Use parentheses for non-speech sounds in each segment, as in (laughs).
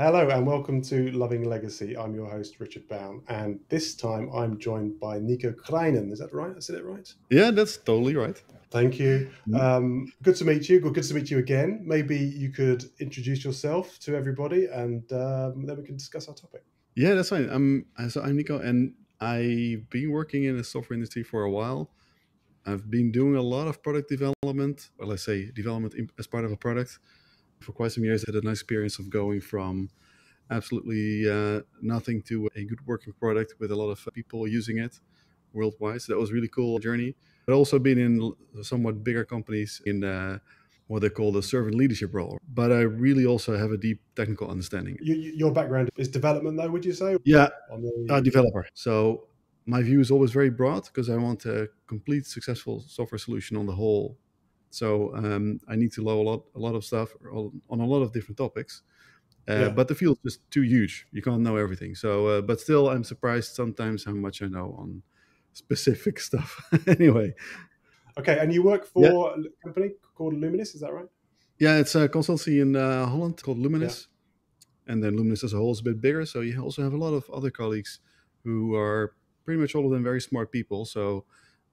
Hello and welcome to Loving Legacy. I'm your host, Richard Bown, and this time I'm joined by Nico Krijnen. Is that right? I said it right? Yeah, that's totally right. Thank you. Mhm. Um, good to meet you. Good, good to meet you again. Maybe you could introduce yourself to everybody and um, then we can discuss our topic. Yeah, that's fine. I'm so I'm Nico, and I've been working in the software industry for a while. I've been doing a lot of product development, or let's say development as part of a product, for quite some years. I had a nice experience of going from absolutely uh, nothing to a good working product with a lot of people using it worldwide. So that was a really cool journey. But also been in somewhat bigger companies in uh, what they call the servant leadership role. But I really also have a deep technical understanding. You, you- your background is development, though, would you say? Yeah, the, a developer. So my view is always very broad because I want a complete successful software solution on the whole. So um, I need to know a lot, a lot of stuff on, on a lot of different topics. Uh, Yeah. But the field's just too huge. You can't know everything. So, uh, but still, I'm surprised sometimes how much I know on specific (laughs) stuff. anyway, okay, and you work for a company called Luminis, is that right? yeah, it's a consultancy in uh, Holland called Luminis, and then Luminis as a whole is a bit bigger. So you also have a lot of other colleagues who are pretty much all of them very smart people. So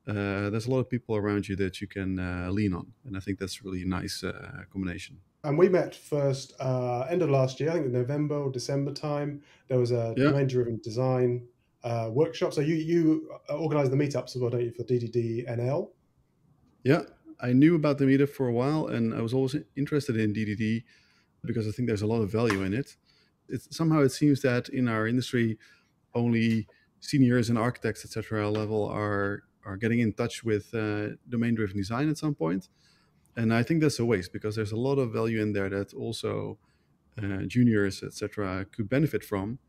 uh, there's a lot of people around you that you can uh, lean on, and I think that's really a nice uh, combination. And we met first uh, end of last year, I think in November or December time. There was a Yeah. domain-driven design uh, workshop. So you you organise the meetups as well, don't you, for DDD NL? Yeah, I knew about the meetup for a while, and I was always interested in DDD because I think there's a lot of value in it. It's, somehow it seems that in our industry, only seniors and architects, etc., level are are getting in touch with uh, domain-driven design at some point, and I think that's a waste because there's a lot of value in there that also uh, juniors, etc., could benefit from.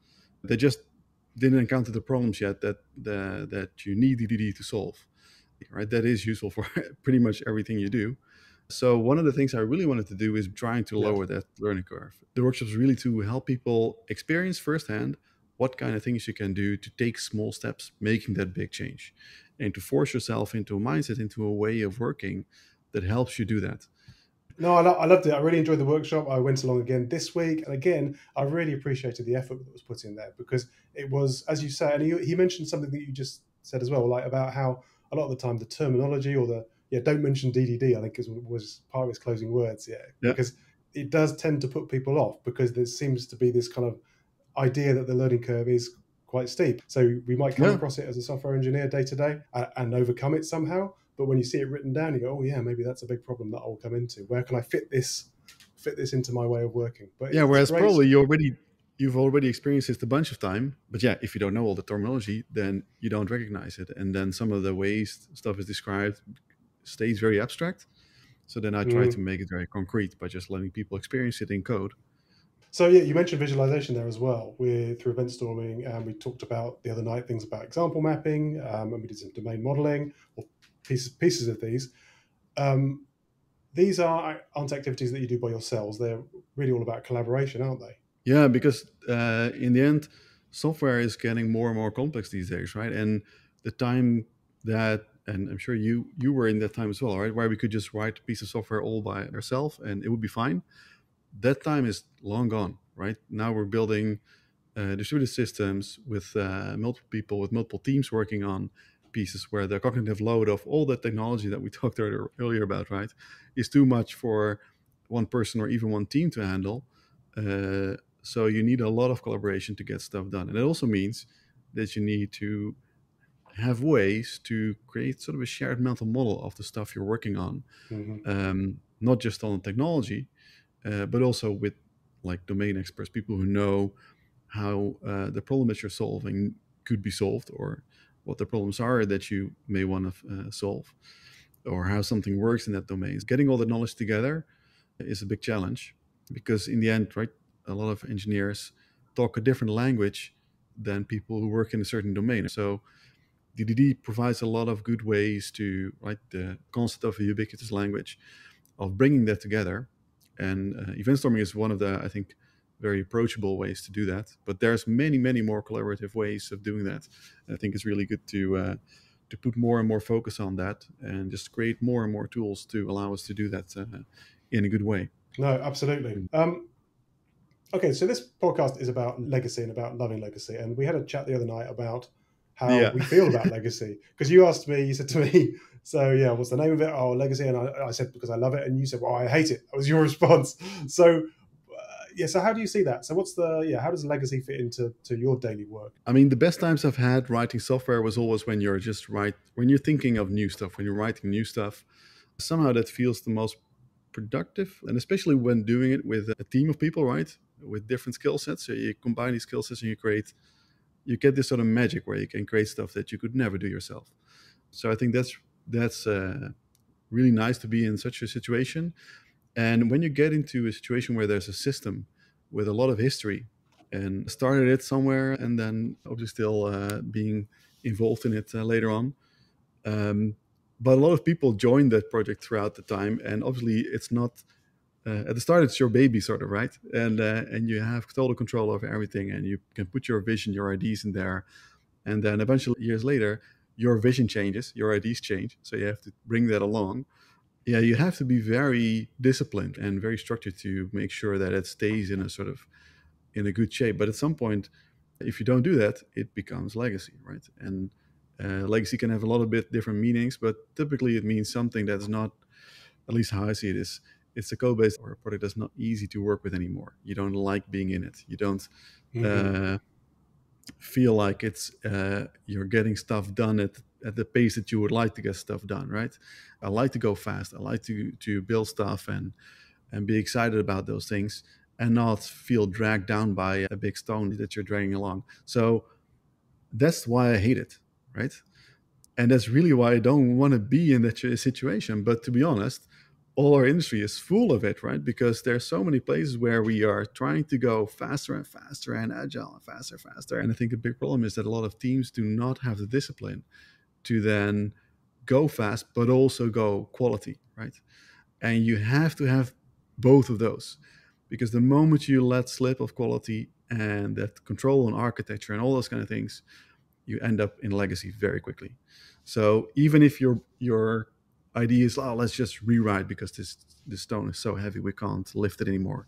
They just didn't encounter the problems yet that the, that you need DDD to solve right? That is useful for (laughs) pretty much everything you do. So one of the things I really wanted to do is trying to lower that learning curve. The workshops really to help people experience firsthand what kind of things you can do to take small steps, making that big change, and to force yourself into a mindset, into a way of working that helps you do that. No, I, lo- I loved it. I really enjoyed the workshop. I went along again this week, and again, I really appreciated the effort that was put in there because it was, as you say, and he, he mentioned something that you just said as well, like about how a lot of the time the terminology or the yeah, don't mention DDD. I think is, was part of his closing words. Yeah, Yeah. because it does tend to put people off because there seems to be this kind of idea that the learning curve is quite steep. So we might come Yeah. across it as a software engineer day to day and overcome it somehow. But when you see it written down, you go, "Oh yeah, maybe that's a big problem that I'll come into. Where can I fit this, fit this into my way of working?" But Yeah, whereas great. probably you already you've already experienced it a bunch of time. But yeah, if you don't know all the terminology, then you don't recognize it. And then some of the ways stuff is described stays very abstract. So then I try Mm. to make it very concrete by just letting people experience it in code. So yeah, you mentioned visualization there as well. We're through event storming, and we talked about the other night things about example mapping, um, and we did some domain modeling or pieces pieces of these. Um, these are aren't activities that you do by yourselves. They're really all about collaboration, aren't they? Yeah, because uh, in the end, software is getting more and more complex these days, right? And the time that, and I'm sure you you were in that time as well, right, where we could just write a piece of software all by ourselves and it would be fine. That time is long gone, right? Now we're building uh, distributed systems with uh, multiple people, with multiple teams working on pieces where the cognitive load of all the technology that we (laughs) talked earlier, earlier about, right, is too much for one person or even one team to handle. Uh, so you need a lot of collaboration to get stuff done. And it also means that you need to have ways to create sort of a shared mental model of the stuff you're working on, Mhm. um, not just on the technology, uh, but also with like domain experts, people who know how uh, the problem that you're solving could be solved or what the problems are that you may want to uh, solve or how something works in that domain. Getting all the knowledge together is a big challenge because in the end, right, a lot of engineers talk a different language than people who work in a certain domain. So DDD provides a lot of good ways to, right, the concept of a ubiquitous language, of bringing that together. And uh, event storming is one of the, I think, very approachable ways to do that. But there's many, many more collaborative ways of doing that. And I think it's really good to uh, to put more and more focus on that and just create more and more tools to allow us to do that uh, in a good way. No, absolutely. Um, Okay, so this podcast is about legacy and about loving legacy, and we had a chat the other night about how Yeah. we feel about legacy. (laughs) Because you asked me, you said to me, (laughs) "So yeah, what's the name of it?" Oh, legacy, and I, I said because I love it, and you said, "Well, I hate it." That was your (laughs) response. So uh, yeah, so how do you see that? So what's the yeah? How does legacy fit into to your daily work? I mean, the best times I've had writing software was always when you're just write when you're thinking of new stuff, when you're writing new stuff. Somehow that feels the most productive, and especially when doing it with a team of people, right, with different skill sets. So you combine these skill sets and you create, you get this sort of magic where you can create stuff that you could never do yourself. So I think that's that's uh, really nice to be in such a situation. And when you get into a situation where there's a system with a lot of history and started it somewhere and then obviously still uh, being involved in it uh, later on. Um, but a lot of people joined that project throughout the time, and obviously it's not uh, at the start it's your baby sort of right, and uh, and you have total control over everything, and you can put your vision, your ideas in there, and then eventually years later your vision changes, your ideas change, so you have to bring that along. Yeah, you have to be very disciplined and very structured to make sure that it stays in a sort of in a good shape. But at some point, if you don't do that, it becomes legacy, right? And uh, legacy can have a lot of bit different meanings, but typically it means something that's not, at least how I see it is, it's a code base or a product that's not easy to work with anymore. You don't like being in it. You don't Mhm. uh, feel like it's uh, you're getting stuff done at at the pace that you would like to get stuff done, right? I like to go fast. I like to to build stuff and and be excited about those things and not feel dragged down by a big stone that you're dragging along. So that's why I hate it, right? And that's really why I don't want to be in that situation. But to be honest, all our industry is full of it, right? Because there's so many places where we are trying to go faster and faster and agile and faster, faster. And I think the big problem is that a lot of teams do not have the discipline to then go fast, but also go quality, right? And you have to have both of those because the moment you let slip of quality and that control on architecture and all those kind of things, you end up in legacy very quickly. So even if your your idea is, oh, let's just rewrite because this this stone is so heavy we can't lift it anymore.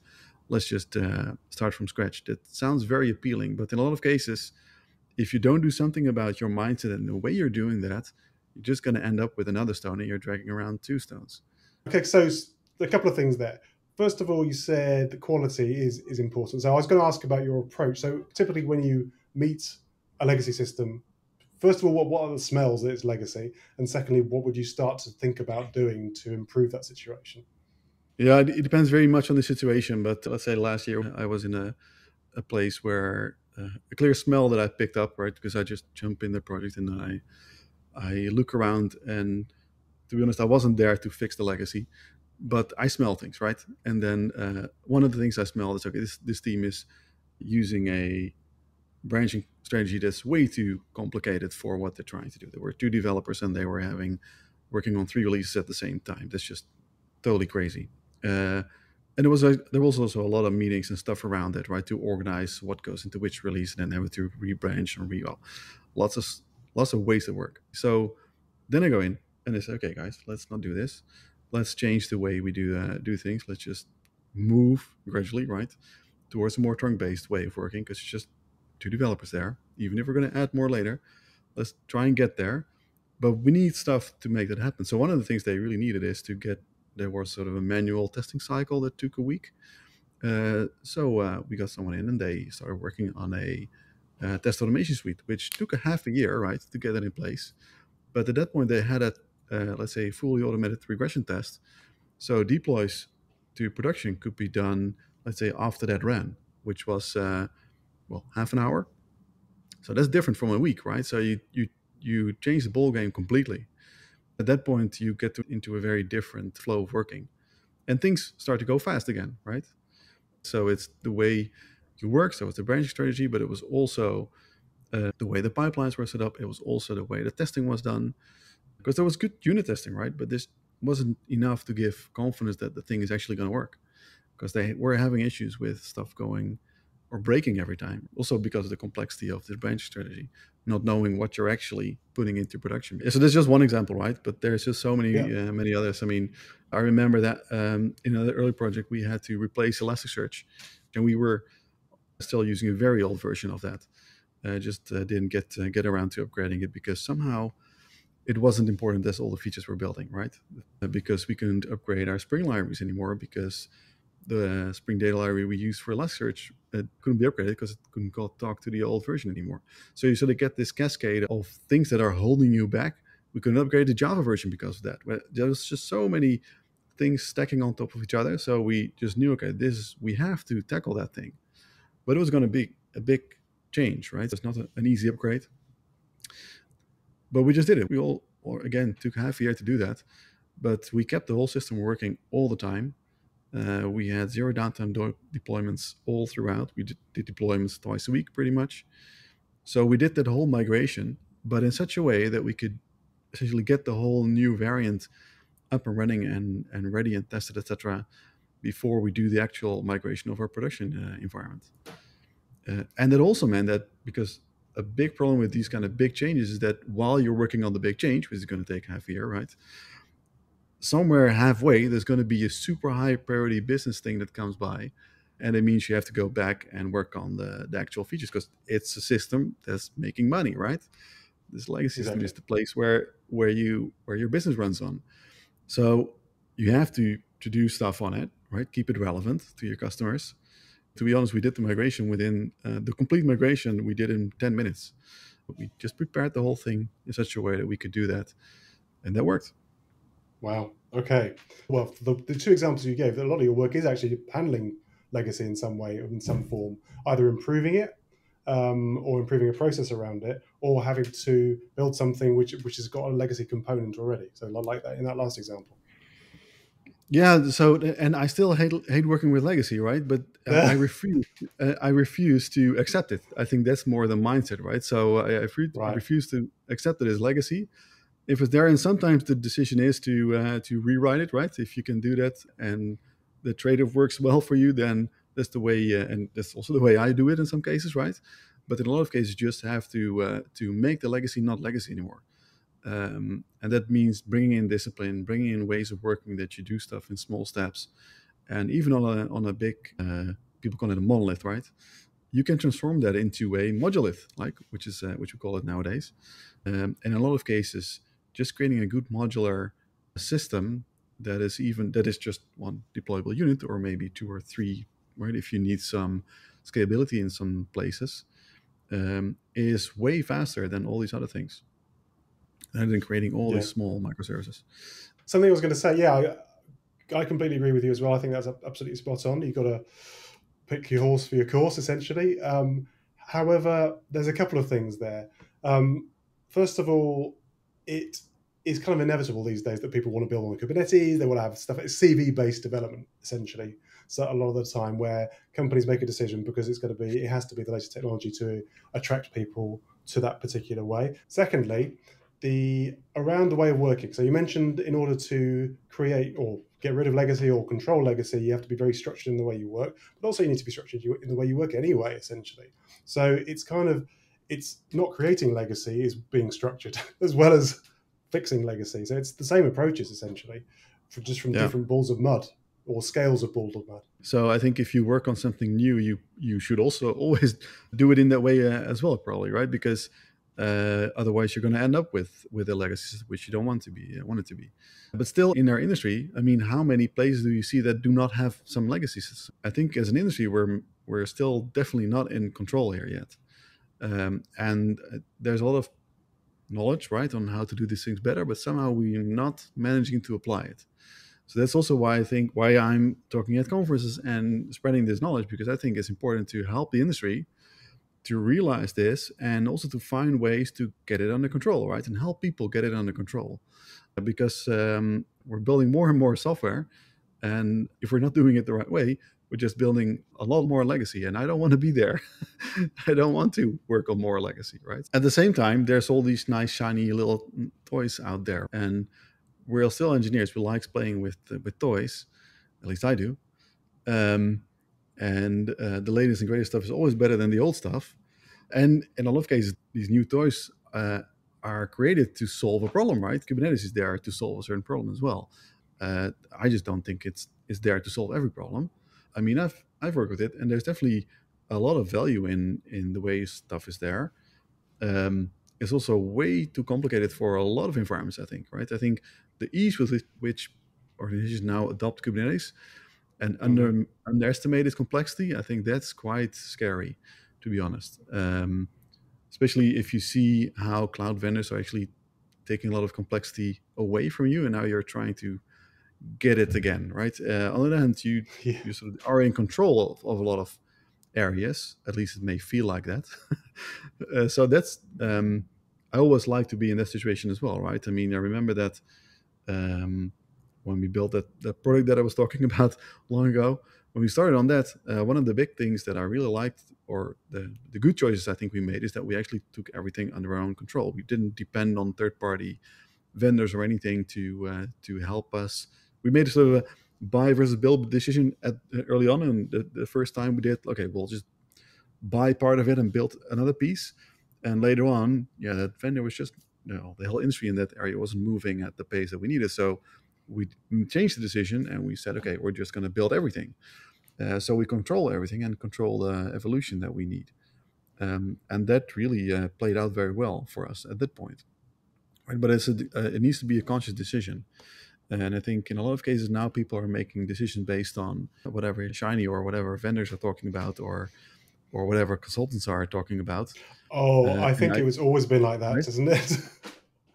Let's just uh, start from scratch. That sounds very appealing, but in a lot of cases, if you don't do something about your mindset and the way you're doing that, you're just going to end up with another stone and you're dragging around two stones. Okay, so a couple of things there. First of all, you said the quality is is important. So I was going to ask about your approach. So typically, when you meet a legacy system, first of all, what, what are the smells that it's legacy, and secondly, what would you start to think about doing to improve that situation? Yeah, it, it depends very much on the situation. But let's say last year I was in a, a place where uh, a clear smell that I picked up, right? Because I just jump in the project and I I look around and to be honest, I wasn't there to fix the legacy, but I smell things, right? And then uh, one of the things I smell is okay, this this team is using a branching strategy that's way too complicated for what they're trying to do. There were two developers and they were having working on three releases at the same time. That's just totally crazy. Uh, and there was a, there was also a lot of meetings and stuff around it, right, to organize what goes into which release, and then have to rebranch and re lots of lots of wasted work. So then I go in and I say, okay, guys, let's not do this. Let's change the way we do uh, do things. Let's just move gradually, right, towards a more trunk-based way of working, because it's just two developers there. Even if we're going to add more later, let's try and get there. But we need stuff to make that happen. So one of the things they really needed is to get there was sort of a manual testing cycle that took a week. Uh, so uh, we got someone in and they started working on a uh, test automation suite, which took a half a year, right, to get it in place. But at that point, they had a, uh, let's say, fully automated regression test. So deploys to production could be done, let's say, after that ran, which was, uh, well, half an hour. So that's different from a week, right? So you you you change the ball game completely. At that point, you get to, into a very different flow of working, and things start to go fast again, right? So it's the way you work. So it's the branching strategy, but it was also uh, the way the pipelines were set up. It was also the way the testing was done, because there was good unit testing, right? But this wasn't enough to give confidence that the thing is actually going to work, because they were having issues with stuff going or breaking every time. Also because of the complexity of the branch strategy, not knowing what you're actually putting into production. So there's just one example, right? But there's just so many, Yeah. uh, many others. I mean, I remember that um, in another early project we had to replace Elasticsearch and we were still using a very old version of that. I just uh, didn't get uh, get around to upgrading it because somehow it wasn't important as all the features we're building, right? Uh, because we couldn't upgrade our Spring libraries anymore because the Spring Data Library we use for Elasticsearch it couldn't be upgraded because it couldn't talk to the old version anymore. So you sort of get this cascade of things that are holding you back. We couldn't upgrade the Java version because of that. There was just so many things stacking on top of each other. So we just knew, okay, this is, we have to tackle that thing. But it was going to be a big change, right? It's not a, an easy upgrade. But we just did it. We all, or again, took half a year to do that. But we kept the whole system working all the time uh, we had zero downtime do- deployments all throughout. We did, did, deployments twice a week, pretty much. So we did that whole migration, but in such a way that we could essentially get the whole new variant up and running and, and ready and tested, etc., before we do the actual migration of our production uh, environment. Uh, and that also meant that because a big problem with these kind of big changes is that while you're working on the big change, which is going to take half a year, right? Somewhere halfway there's going to be a super high priority business thing that comes by and it means you have to go back and work on the, the actual features because it's a system that's making money right? This legacy exactly. system is the place where where you where your business runs on. So you have to to do stuff on it right? Keep it relevant to your customers. To be honest we did the migration within uh, the complete migration we did in 10 minutes. We just prepared the whole thing in such a way that we could do that and that worked Wow. Okay. Well, the, the two examples you gave, a lot of your work is actually handling legacy in some way, in some form, either improving it um, or improving a process around it, or having to build something which which has got a legacy component already. So, like that in that last example. Yeah. So, and I still hate hate working with legacy, right? But uh, I (laughs) refuse. Uh, I refuse to accept it. I think that's more the mindset, right? So I, I. I refuse to accept it as legacy if it's there, and sometimes the decision is to uh, to rewrite it, right? If you can do that, and the trade-off works well for you, then that's the way, uh, and that's also the way I do it in some cases, right? But in a lot of cases, you just have to uh, to make the legacy not legacy anymore, um, and that means bringing in discipline, bringing in ways of working that you do stuff in small steps, and even on a on a big uh, people call it a monolith, right? You can transform that into a modulith, like which is uh, which we call it nowadays. Um, in a lot of cases, just creating a good modular system that is even that is just one deployable unit or maybe two or three right? If you need some scalability in some places um, is way faster than all these other things. And than creating all yeah. these small microservices. Something i was going to say yeah I, I completely agree with you as well. I think that's absolutely spot on. You've got to pick your horse for your course essentially. Um, however there's a couple of things there. Um, first of all it is kind of inevitable these days that people want to build on Kubernetes. They want to have stuff. It's CV based development essentially. So a lot of the time, where companies make a decision because it's going to be, it has to be the latest technology to attract people to that particular way. Secondly, the around the way of working. So you mentioned in order to create or get rid of legacy or control legacy, you have to be very structured in the way you work, but also you need to be structured in the way you work anyway, essentially. So it's kind of it's not creating legacy is being structured (laughs) as well as fixing legacy. So it's the same approaches essentially, for just from yeah. different balls of mud or scales of balls of mud. So I think if you work on something new, you you should also (laughs) always do it in that way uh, as well, probably, right? Because uh, otherwise, you're going to end up with with a legacy which you don't want to be uh, want it to be. But still, in our industry, I mean, how many places do you see that do not have some legacies? I think as an industry, we're we're still definitely not in control here yet. Um, and uh, there's a lot of knowledge, right, on how to do these things better, but somehow we're not managing to apply it. So that's also why I think why I'm talking at conferences and spreading this knowledge because I think it's important to help the industry to realize this and also to find ways to get it under control, right, and help people get it under control. Because um, we're building more and more software, and if we're not doing it the right way, we're just building a lot more legacy. And i don't want to be there. (laughs) I don't want to work on more legacy right? At the same time there's all these nice shiny little toys out there. And we're still engineers. We like playing with uh, with toys. At least i do. Um, and uh, the latest and greatest stuff is always better than the old stuff. And in a lot of cases these new toys uh, are created to solve a problem right? Kubernetes is there to solve a certain problem as well uh, i just don't think it's it's there to solve every problem I mean, I've I've worked with it, and there's definitely a lot of value in in the way stuff is there. Um, it's also way too complicated for a lot of environments. I think, right? I think the ease with which organizations now adopt Kubernetes and mm-hmm. under underestimate its complexity, I think that's quite scary, to be honest. Um, especially if you see how cloud vendors are actually taking a lot of complexity away from you, and now you're trying to get it again, right? Uh, on the other hand, you (laughs) yeah. you sort of are in control of, of, a lot of areas. At least it may feel like that. (laughs) uh, so that's um, I always like to be in that situation as well, right? I mean, I remember that um, when we built that, that product that I was talking (laughs) about long ago. When we started on that, uh, one of the big things that I really liked, or the, the good choices I think we made, is that we actually took everything under our own control. We didn't depend on third party vendors or anything to uh, to help us. We made a sort of a buy versus build decision at uh, early on, and the, the first time we did, okay, we'll just buy part of it and build another piece. And later on, yeah, that vendor was just you know the whole industry in that area wasn't moving at the pace that we needed. So we changed the decision and we said, okay, we're just going to build everything. Uh, so we control everything and control the evolution that we need. Um, and that really uh, played out very well for us at that point. Right? But a, uh, it needs to be a conscious decision. And I think in a lot of cases now people are making decisions based on whatever is shiny or whatever vendors are talking about or or whatever consultants are talking about. Oh, uh, I think it I, was always been like that, right? not it?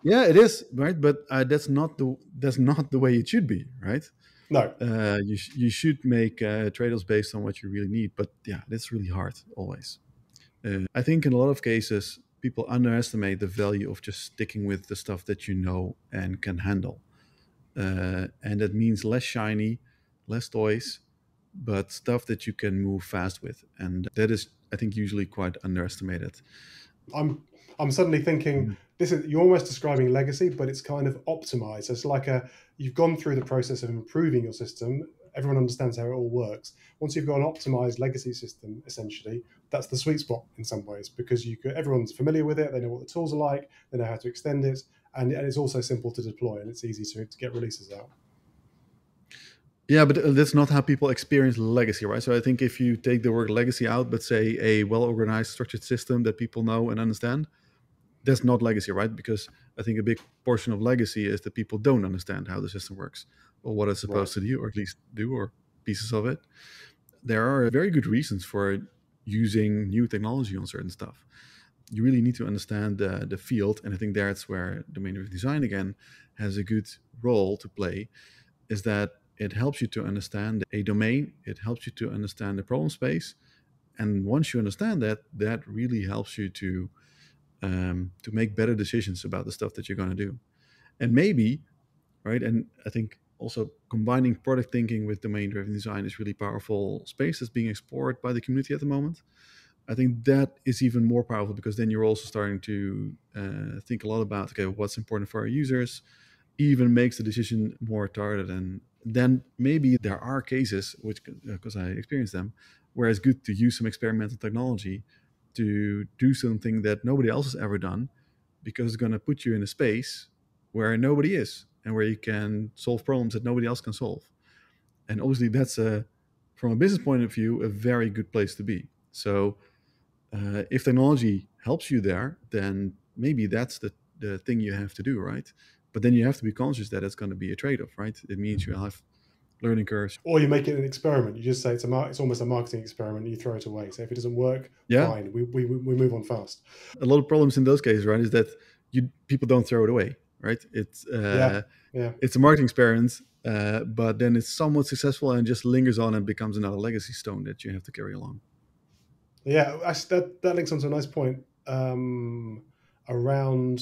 Yeah, it is right, but uh, that's not the that's not the way it should be, right? No, uh, you sh- you should make uh, trade-offs based on what you really need, but yeah, that's really hard always. Uh, I think in a lot of cases, people underestimate the value of just sticking with the stuff that you know and can handle, uh, and that means less shiny, less toys, but stuff that you can move fast with, and that is, I think, usually quite underestimated. I'm I'm suddenly thinking. Mm this is you're almost describing legacy, but it's kind of optimized. It's like a you've gone through the process of improving your system. Everyone understands how it all works. Once you've got an optimized legacy system, essentially, that's the sweet spot in some ways because you could, everyone's familiar with it. They know what the tools are like. They know how to extend it, and, and it's also simple to deploy and it's easy to, to get releases out. Yeah, but uh, that's not how people experience legacy, right? So I think if you take the word legacy out, but say a well organized, structured system that people know and understand, that's not legacy, right? Because I think a big portion of legacy is that people don't understand how the system works or what it's supposed right. to do, or at least do, or pieces of it. There are very good reasons for using new technology on certain stuff. You really need to understand the, the field, and I think that's where domain of design again has a good role to play. Is that it helps you to understand a domain, it helps you to understand the problem space, and once you understand that, that really helps you to um, to make better decisions about the stuff that you're going to do. And maybe, right? And I think also combining product thinking with domain driven design is really powerful space that's being explored by the community at the moment. I think that is even more powerful because then you're also starting to uh, think a lot about okay, what's important for our users, even makes the decision more targeted. And then maybe there are cases, which because uh, I experienced them, where it's good to use some experimental technology to do something that nobody else has ever done because it's going to put you in a space where nobody is and where you can solve problems that nobody else can solve. And obviously, that's a, from a business point of view, a very good place to be. So, uh, if technology helps you there, then maybe that's the, the thing you have to do, right? But then you have to be conscious that it's going to be a trade off, right? It means you have learning curves. Or you make it an experiment. You just say it's a mar- it's almost a marketing experiment. you throw it away. So if it doesn't work, yeah. fine. We, we we move on fast. A lot of problems in those cases, right? Is that you people don't throw it away, right? It's uh, yeah. yeah. it's a marketing experiment, uh, but then it's somewhat successful and just lingers on and becomes another legacy stone that you have to carry along. Yeah, that that links onto a nice point um, around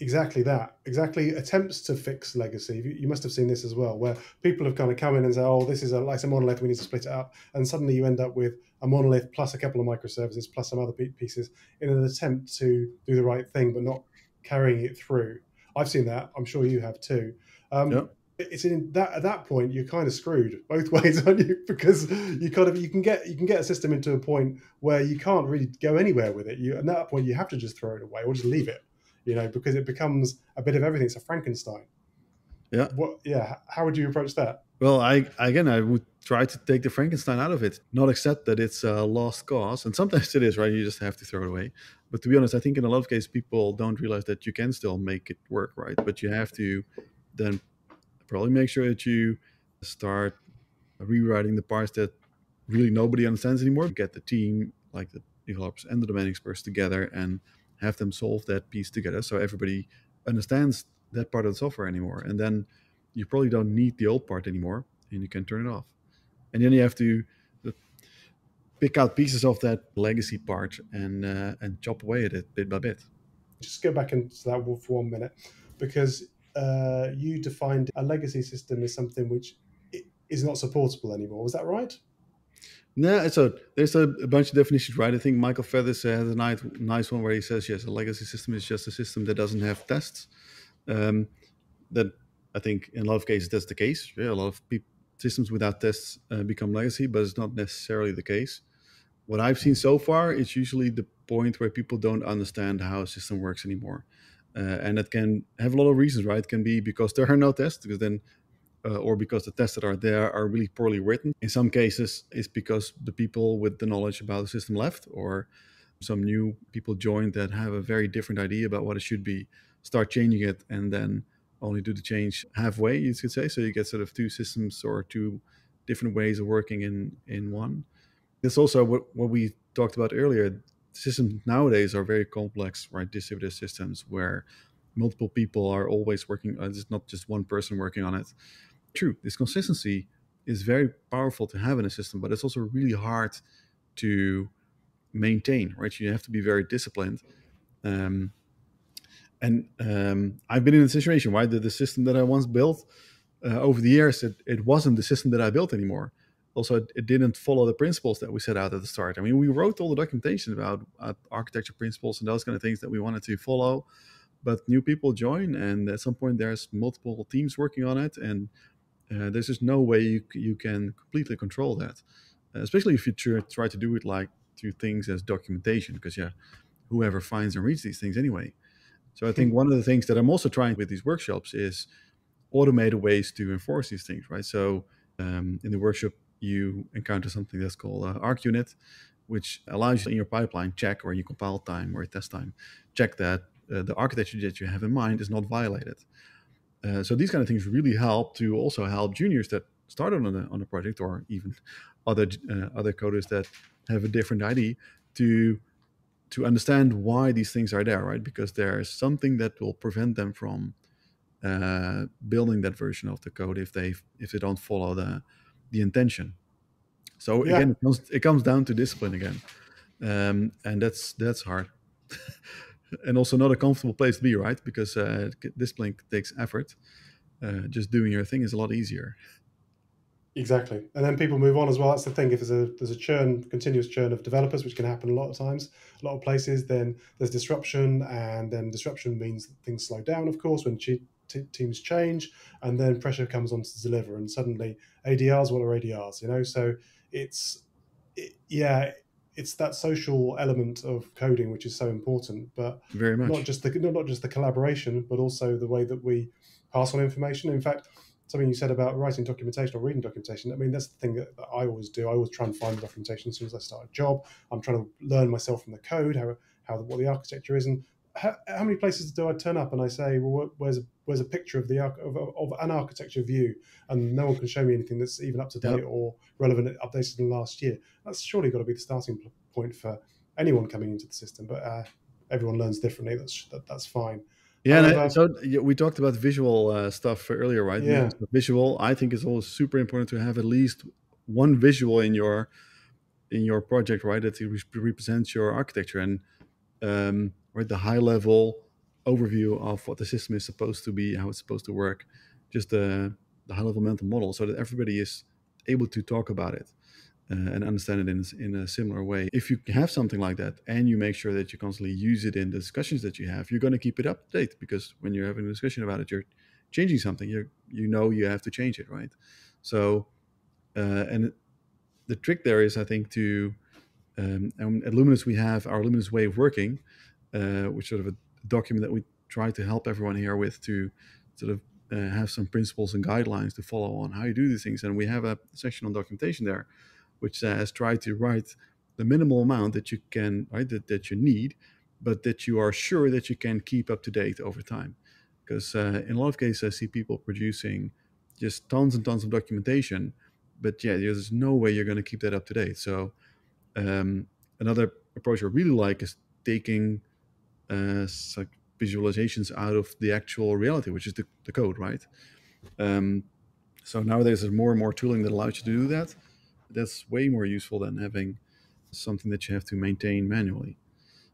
exactly that exactly attempts to fix legacy. You must have seen this as well where people have kind of come in and say oh this is a like a monolith we need to split it up and suddenly you end up with a monolith plus a couple of microservices plus some other pieces in an attempt to do the right thing but not carrying it through. I've seen that. I'm sure you have too. Um, yep. It's in that at that point you're kind of screwed both (laughs) ways aren't you because you kind of you can get you can get a system into a point where you can't really go anywhere with it you at that point you have to just throw it away or just leave it you know, because it becomes a bit of everything. It's a Frankenstein. Yeah. What? Yeah. How would you approach that? Well, I again, I would try to take the Frankenstein out of it, not accept that it's a lost cause. And sometimes (laughs) it is, right? You just have to throw it away. But to be honest, I think in a lot of cases, people don't realize that you can still make it work, right? But you have to then probably make sure that you start rewriting the parts that really nobody understands anymore. Get the team, like the developers and the domain experts together and have them solve that piece together so everybody understands that part of the software anymore. And then you probably don't need the old part anymore and you can turn it off and then you have to uh, pick out pieces of that legacy part and uh, and chop away at it bit by bit. Just go back into that for one minute, because uh, you defined a legacy system as something which is not supportable anymore. Was that right? No, so there's a, a, bunch of definitions, right? I think Michael Feathers has a nice, nice one where he says, yes, a legacy system is just a system that doesn't have tests. Um, that I think in a lot of cases that's the case. Yeah, a lot of people systems without tests uh, become legacy, but it's not necessarily the case. What I've seen so far is usually the point where people don't understand how a system works anymore. Uh, and that can have a lot of reasons, right? It can be because there are no tests, because then, uh, or because the tests that are there are really poorly written. In some cases, it's because the people with the knowledge about the system left, or some new people joined that have a very different idea about what it should be, start changing it, and then only do the change halfway, you could say. So you get sort of two systems or two different ways of working in in one. That's also what, what we talked about earlier. Systems nowadays are very complex, right? Distributed systems where multiple people are always working. Uh, it's not just one person working on it. True, this consistency is very powerful to have in a system, but it's also really hard to maintain, right? You have to be very disciplined. Um, and um, I've been in a situation, right, that the system that I once built uh, over the years, it, it wasn't the system that I built anymore. Also, it, didn't follow the principles that we set out at the start. I mean, we wrote all the documentation about uh, architecture principles and those kind of things that we wanted to follow, but new people join, and at some point, there's multiple teams working on it, and uh, there's just no way you, you can completely control that, uh, especially if you try to do it like through things as documentation, because yeah, whoever finds and reads these things anyway. So I think one of the things that I'm also trying with these workshops is automated ways to enforce these things, right? So um, in the workshop, you encounter something that's called uh, ArchUnit, which allows you in your pipeline check or your compile time or test time, check that uh, the architecture that you have in mind is not violated. Uh, so these kind of things really help to also help juniors that started on a, on a project or even (laughs) other uh, other coders that have a different ID to to understand why these things are there, right? Because there's something that will prevent them from uh, building that version of the code if they if they don't follow the the intention. So yeah. again, it comes, it comes down to discipline again, um, and that's that's hard, (laughs) and also not a comfortable place to be, right? Because uh, discipline takes effort. Uh, just doing your thing is a lot easier. Exactly, and then people move on as well. That's the thing. If there's a there's a churn, continuous churn of developers, which can happen a lot of times, a lot of places, then there's disruption, and then disruption means things slow down. Of course, when t- teams change, and then pressure comes on to deliver, and suddenly ADRs, what are ADRs? You know, so it's it, yeah, it's that social element of coding which is so important, but very much not just the not just the collaboration, but also the way that we pass on information. In fact something you said about writing documentation or reading documentation. I mean, that's the thing that, that, I always do. I always try and find the documentation as soon as I start a job. I'm trying to learn myself from the code, how, how what the architecture is, and how, how many places do I turn up and I say, well, where's a where's a picture of the of, of an architecture view, and no one can show me anything that's even up to date yep. or relevant, updated in the last year. That's surely got to be the starting point for anyone coming into the system. But uh, everyone learns differently. That's that, that's fine. Yeah, so we talked about visual uh, stuff earlier, right? Yeah. Visual, I think, is always super important to have at least one visual in your in your project, right? That represents your architecture and um, right the high level overview of what the system is supposed to be, how it's supposed to work, just the the high level mental model, so that everybody is able to talk about it uh, and understand it in, in a similar way. If you have something like that and you make sure that you constantly use it in the discussions that you have, you're going to keep it up to date because when you're having a discussion about it, you're changing something. You you know you have to change it, right? So, uh, and the trick there is, I think, to um, and at Luminis we have our Luminis way of working, uh, which sort of a document that we try to help everyone here with to sort of uh, have some principles and guidelines to follow on how you do these things. And we have a section on documentation there, which says try to write the minimal amount that you can, right, that, that you need, but that you are sure that you can keep up to date over time. Because uh, in a lot of cases, I see people producing just tons and tons of documentation, but yeah, there's no way you're going to keep that up to date. So um, another approach I really like is taking uh, like visualizations out of the actual reality, which is the, the code, right? Um, so nowadays there's more and more tooling that allows you to do that. That's way more useful than having something that you have to maintain manually.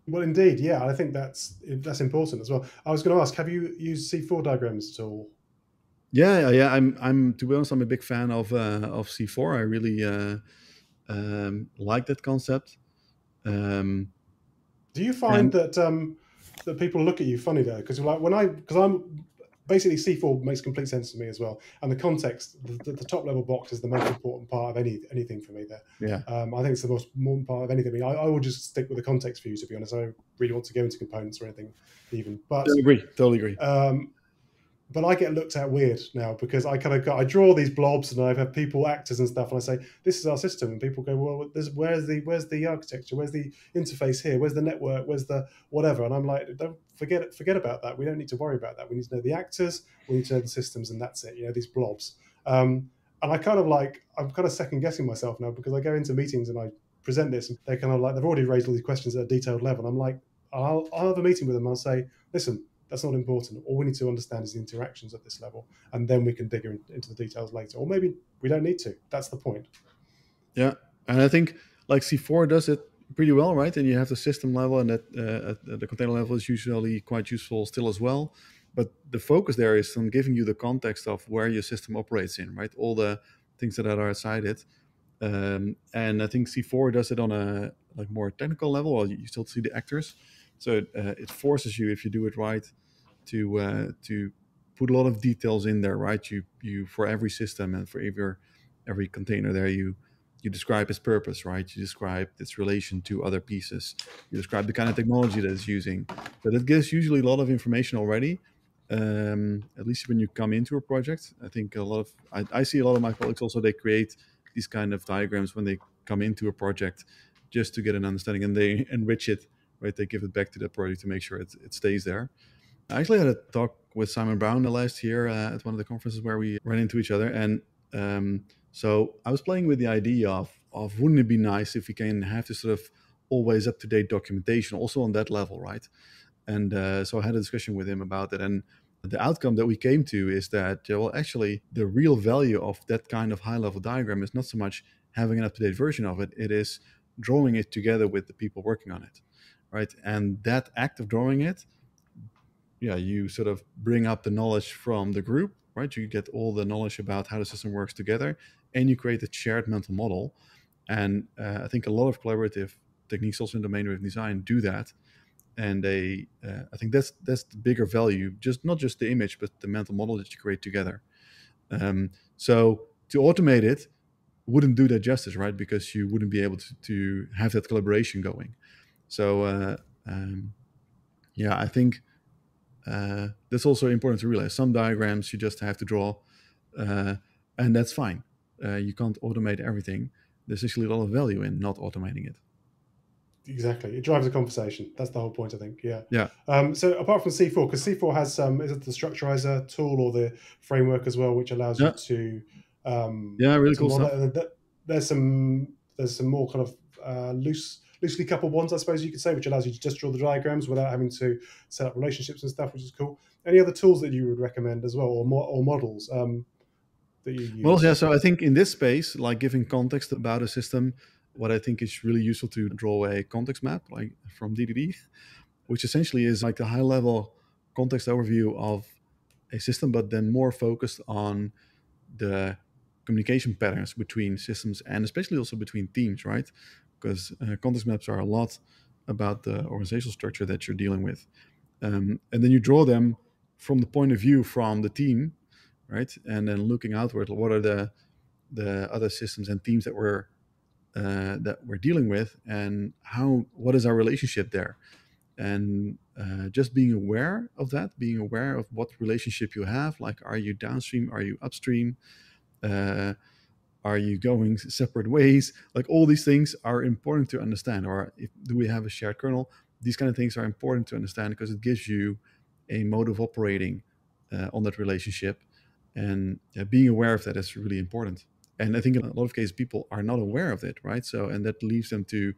Well, indeed, yeah, I think that's that's important as well. I was going to ask, have you used C4 diagrams at all? Yeah, yeah, I'm. I'm to be honest, I'm a big fan of uh, of C4. I really uh, um, like that concept. Um, Do you find and, that um, that people look at you funny though? Because like when I because I'm basically C4 makes complete sense to me as well. And the context, the, the, top level box is the most important part of any anything for me there. Yeah. Um, I think it's the most important part of anything. I mean, I, I will just stick with the context for you, to be honest. I don't really want to go into components or anything even. But totally agree. Totally agree. Um, but I get looked at weird now because I kind of got, I draw these blobs and I have had people actors and stuff and I say this is our system. And people go well where's the where's the architecture? Where's the interface here? Where's the network? Where's the whatever? And I'm like don't forget forget about that. We don't need to worry about that. We need to know the actors. We need to know the systems and that's it. You know these blobs. Um, and I kind of like I'm kind of second guessing myself now because I go into meetings and I present this and they're kind of like they've already raised all these questions at a detailed level. I'm like I'll, I'll have a meeting with them. And I'll say listen that's not important. All we need to understand is the interactions at this level, and then we can dig into the details later. Or maybe we don't need to. That's the point. Yeah, and I think like C4 does it pretty well, right? And you have the system level, and that uh, the container level is usually quite useful still as well. But the focus there is on giving you the context of where your system operates in, right? All the things that are outside it. Um, and I think C4 does it on a like more technical level, or you still see the actors. So uh, it forces you, if you do it right, to uh, to put a lot of details in there, right? You you for every system and for every every container there, you you describe its purpose, right? You describe its relation to other pieces. You describe the kind of technology that it's using. But it gives usually a lot of information already. Um, at least when you come into a project, I think a lot of I, I see a lot of my colleagues also they create these kind of diagrams when they come into a project just to get an understanding and they enrich it right they give it back to the project to make sure it, it stays there I actually had a talk with Simon Brown the last year uh, at one of the conferences where we ran into each other, and um, so I was playing with the idea of of wouldn't it be nice if we can have this sort of always up to date documentation also on that level, right? And uh, so I had a discussion with him about it, and the outcome that we came to is that well, actually, the real value of that kind of high level diagram is not so much having an up to date version of it; it is drawing it together with the people working on it, right? And that act of drawing it yeah, you sort of bring up the knowledge from the group, right? You get all the knowledge about how the system works together, and you create a shared mental model. And uh, I think a lot of collaborative techniques, also in domain-driven design, do that. And they, uh, I think that's that's the bigger value, just not just the image, but the mental model that you create together. Um, so to automate it wouldn't do that justice, right? Because you wouldn't be able to, to have that collaboration going. So uh, um, yeah, I think uh, that's also important to realize. Some diagrams you just have to draw, uh, and that's fine. Uh, you can't automate everything. There's actually a lot of value in not automating it. Exactly, it drives a conversation. That's the whole point, I think. Yeah. Yeah. Um, so apart from C4, because C4 has some, is it the Structurizr tool or the framework as well, which allows yeah. you to. Um, yeah, really cool stuff. There's some there's some more kind of uh, loose loosely coupled ones, I suppose you could say, which allows you to just draw the diagrams without having to set up relationships and stuff, which is cool. Any other tools that you would recommend as well, or, mo- or models um, that you use? Well, yeah. So I think in this space, like giving context about a system, what I think is really useful to draw a context map, like from DDD, which essentially is like a high level context overview of a system, but then more focused on the communication patterns between systems and especially also between teams, right? Because uh, context maps are a lot about the organizational structure that you're dealing with. Um, and then you draw them from the point of view from the team, right? And then looking outward, what are the the other systems and teams that we're uh, that we're dealing with, and how what is our relationship there? And uh, just being aware of that, being aware of what relationship you have. Like, are you downstream? Are you upstream? Uh, are you going separate ways? Like, all these things are important to understand. Or if, do we have a shared kernel? These kind of things are important to understand because it gives you a mode of operating uh, on that relationship. And being aware of that is really important. And I think in a lot of cases, people are not aware of it, right? So, and that leaves them to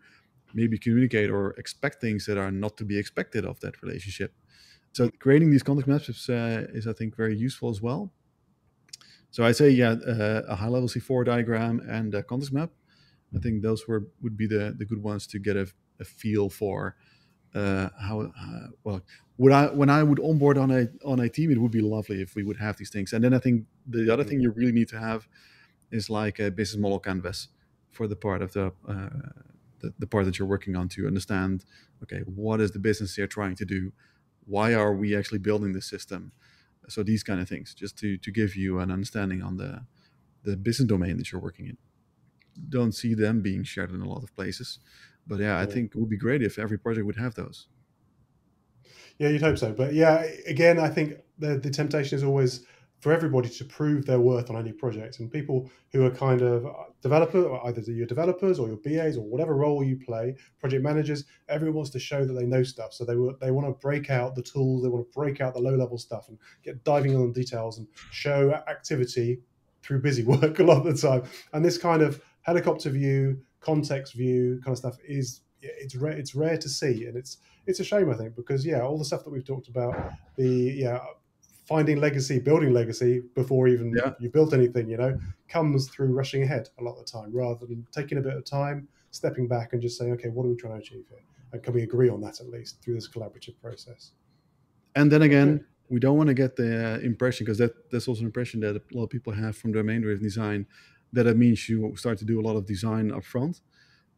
maybe communicate or expect things that are not to be expected of that relationship. So creating these context maps is, uh, is I think, very useful as well. So I say, yeah, uh, a high-level C4 diagram and a context map. I think those were would be the, the good ones to get a, a feel for uh, how uh, well would I when I would onboard on a on a team. It would be lovely if we would have these things. And then I think the other thing you really need to have is like a business model canvas for the part of the uh, the, the part that you're working on to understand okay what is the business you're trying to do why are we actually building this system so these kind of things just to to give you an understanding on the the business domain that you're working in don't see them being shared in a lot of places but yeah, yeah. i think it would be great if every project would have those yeah you'd hope so but yeah again i think the, the temptation is always for everybody to prove their worth on any project. And people who are kind of uh, developer, either your developers or your BAs or whatever role you play, project managers, everyone wants to show that they know stuff. So they they want to break out the tools, they want to break out the low level stuff and get diving on details and show activity through busy (laughs) work a lot of the time. And this kind of helicopter view, context view kind of stuff is it's rare it's rare to see and it's it's a shame I think because yeah all the stuff that we've talked about the yeah finding legacy, building legacy before even yeah. you built anything, you know, comes through rushing ahead a lot of the time rather than taking a bit of time, stepping back and just saying, okay, what are we trying to achieve here? And can we agree on that at least through this collaborative process? And then again, we don't want to get the uh, impression because that that's also an impression that a lot of people have from domain driven design that it means you start to do a lot of design up front.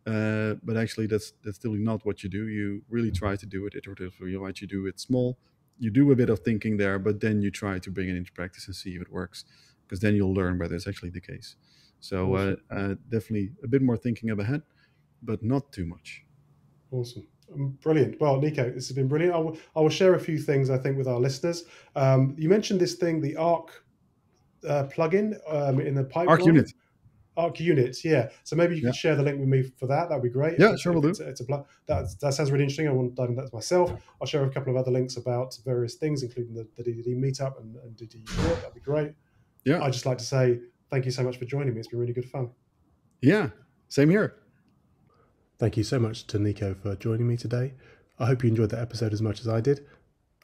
Uh, but actually, that's that's still not what you do. You really try to do it iteratively, right? You do it small, you do a bit of thinking there, but then you try to bring it into practice and see if it works, because then you'll learn whether it's actually the case. So uh, uh, definitely a bit more thinking up ahead, but not too much. Awesome. Um, brilliant. Well, Nico, this has been brilliant. I will, I will share a few things I think with our listeners. Um, you mentioned this thing, the Arc uh, plugin um, in the pipeline. ArchUnit. ArchUnits, yeah. So maybe you could yeah. share the link with me for that. That'd be great. Yeah, sure, we'll do. It's, it's a that that sounds really interesting. I want to dive into that myself. I'll share a couple of other links about various things, including the, the DDD meetup and, and DDD Europe. That'd be great. Yeah. I'd just like to say thank you so much for joining me. It's been really good fun. Yeah, same here. Thank you so much to Nico for joining me today. I hope you enjoyed that episode as much as I did.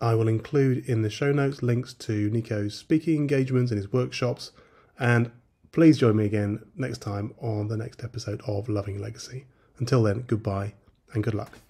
I will include in the show notes links to Nico's speaking engagements and his workshops, and Please join me again next time on the next episode of Loving Legacy. Until then, goodbye and good luck.